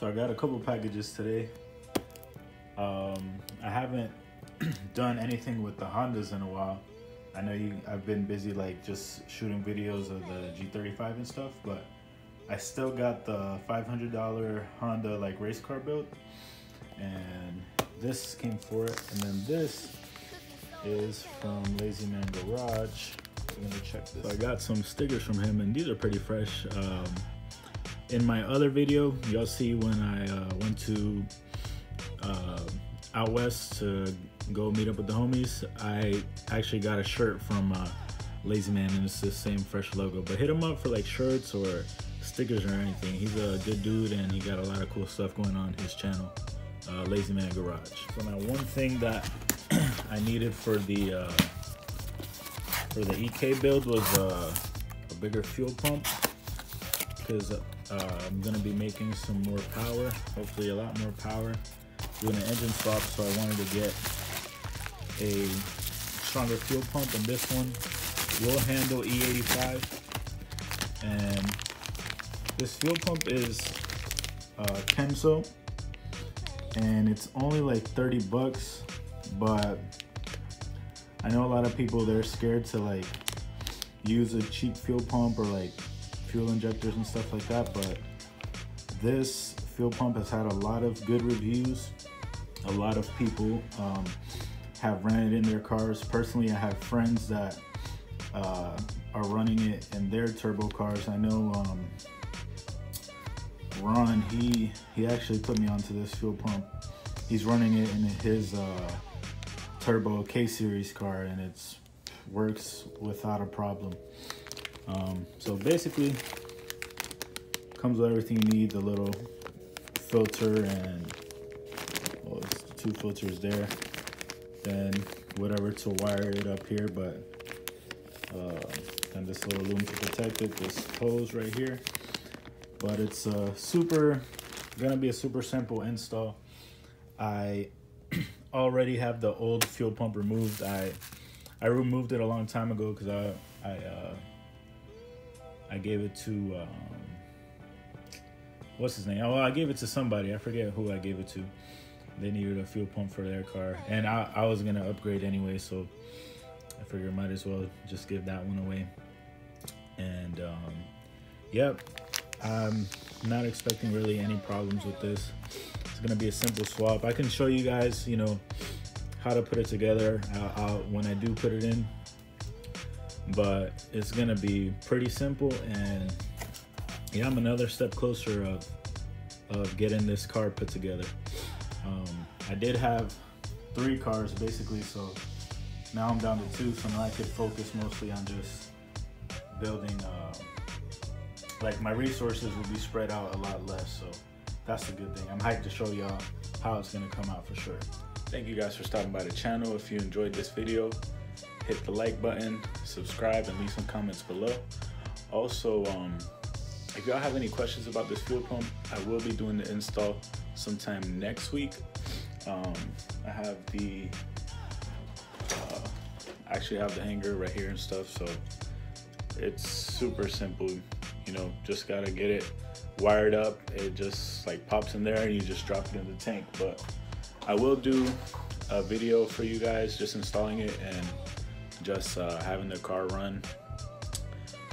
So I got a couple packages today. Um, I haven't done anything with the Hondas in a while. I know you. I've been busy like just shooting videos of the G35 and stuff, but I still got the $500 Honda like race car build, and this came for it, and then this is from Lazy Man Garage. I'm gonna check this. So I got some stickers from him, and these are pretty fresh. Um, in my other video, y'all see when I uh, went to uh, out west to go meet up with the homies, I actually got a shirt from uh, Lazy Man, and it's the same fresh logo. But hit him up for like shirts or stickers or anything. He's a good dude, and he got a lot of cool stuff going on his channel, uh, Lazy Man Garage. So now one thing that I needed for the uh, for the EK build was uh, a bigger fuel pump because uh, I'm gonna be making some more power, hopefully a lot more power, doing an engine swap. So I wanted to get a stronger fuel pump, and this one will handle E85. And this fuel pump is uh, Kemso, and it's only like 30 bucks but I know a lot of people they're scared to like use a cheap fuel pump or like fuel injectors and stuff like that but this fuel pump has had a lot of good reviews. A lot of people um, have ran it in their cars. Personally I have friends that uh, are running it in their turbo cars. I know um, Ron he he actually put me onto this fuel pump. He's running it in his uh, turbo K series car and it works without a problem. Um, so basically comes with everything you need, the little filter and well, two filters there. Then whatever to wire it up here, but uh, and this little loom to protect it, this hose right here. But it's a super, gonna be a super simple install. I already have the old fuel pump removed. I I removed it a long time ago because I I uh, I gave it to um, what's his name? Oh, I gave it to somebody. I forget who I gave it to. They needed a fuel pump for their car, and I I was gonna upgrade anyway, so I figured I might as well just give that one away. And um, yep, I'm not expecting really any problems with this It's gonna be a simple swap. I can show you guys, you know, how to put it together I'll, when I do put it in. But it's gonna be pretty simple and yeah, I'm another step closer of, of getting this car put together. Um, I did have three cars basically, so now I'm down to two, so now I could focus mostly on just building, uh, like my resources will be spread out a lot less, so that's a good thing. I'm hyped to show y'all how it's gonna come out for sure. Thank you guys for stopping by the channel. If you enjoyed this video, hit the like button, subscribe, and leave some comments below. Also, um, if y'all have any questions about this fuel pump, I will be doing the install sometime next week. Um, I have the, uh, actually have the hanger right here and stuff, so it's super simple. You know, just gotta get it wired up. It just like pops in there and you just drop it in the tank. But I will do a video for you guys just installing it and just uh, having the car run.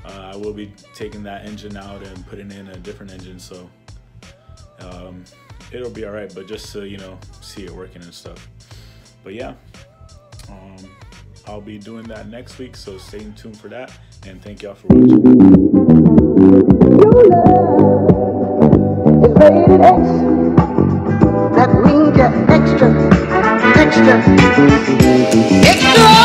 Uh, I will be taking that engine out and putting in a different engine, so um, it'll be all right, but just to, you know, see it working and stuff. But yeah, um, I'll be doing that next week, so stay tuned for that, and thank y'all for watching. Extra!